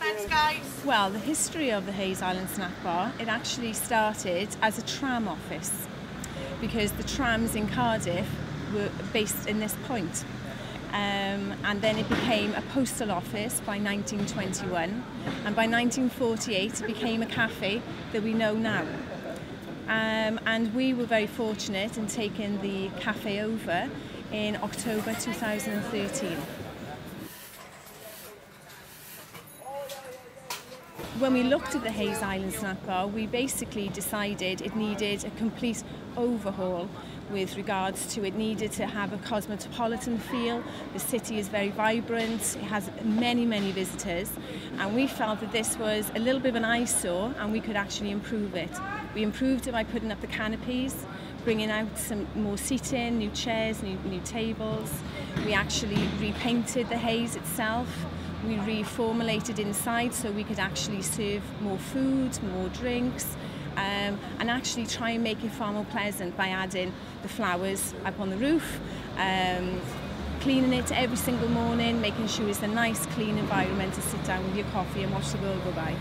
Thanks, guys. Well, the history of the Hayes Island Snack Bar, it actually started as a tram office because the trams in Cardiff were based in this point. Um, and then it became a postal office by 1921 and by 1948 it became a cafe that we know now. Um, and we were very fortunate in taking the cafe over in October 2013. when we looked at the Hayes Island Snapper, we basically decided it needed a complete overhaul with regards to it needed to have a cosmopolitan feel. The city is very vibrant, it has many, many visitors, and we felt that this was a little bit of an eyesore and we could actually improve it. We improved it by putting up the canopies, bringing out some more seating, new chairs, new, new tables. We actually repainted the Hayes itself we reformulated inside so we could actually serve more food, more drinks, um, and actually try and make it far more pleasant by adding the flowers up on the roof, um, cleaning it every single morning, making sure it's a nice, clean environment to sit down with your coffee and watch the world go by.